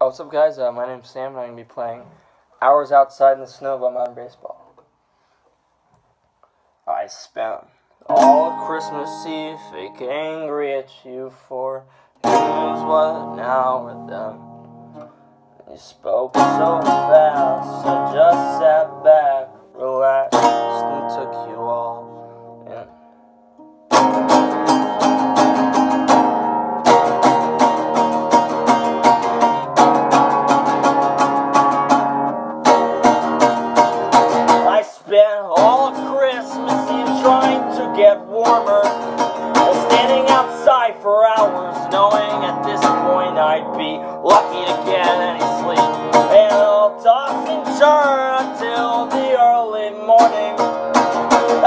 Oh, what's up, guys? Uh, my name's Sam, and I'm going to be playing Hours Outside in the Snow by Modern Baseball. I spent all Christmas Eve fake angry at you for who knows what now or then. You spoke so fast, I just sat back, get warmer, standing outside for hours, knowing at this point I'd be lucky to get any sleep. And I'll toss and turn until the early morning.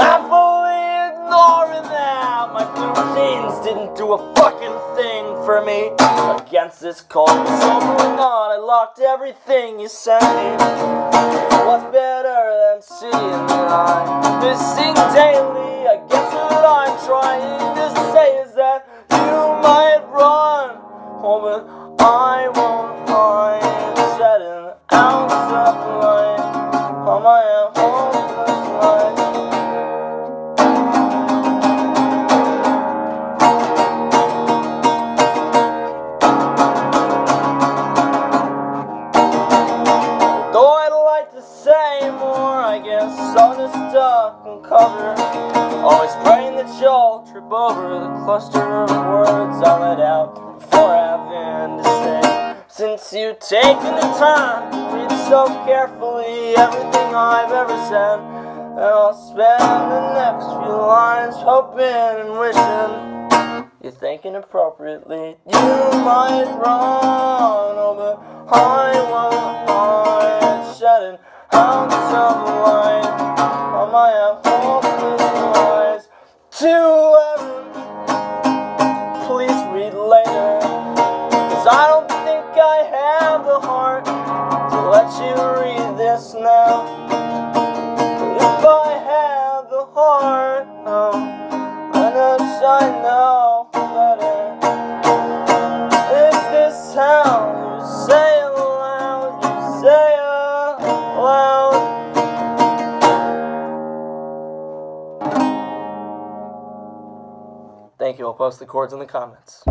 Happily ignoring that my blue jeans didn't do a fucking thing for me. Against this cold, sobering on, I locked everything you sent me. What's better than seeing that I'm missing daily? Ounce of light on my hopeless life. Though I'd like to say more, I guess I'll just duck and cover. Always praying that you'll trip over the cluster of words I let out before having to say. Since you've taken the time so carefully everything I've ever said, and I'll spend the next few lines hoping and wishing. You're thinking appropriately. You might run over mind shedding ounce of light on my hopeless eyes. To heaven, please read later. Cause I don't you read this now. If I had the heart, oh, I know I know better. Is this how you say it loud? You say it loud. Thank you. I'll post the chords in the comments.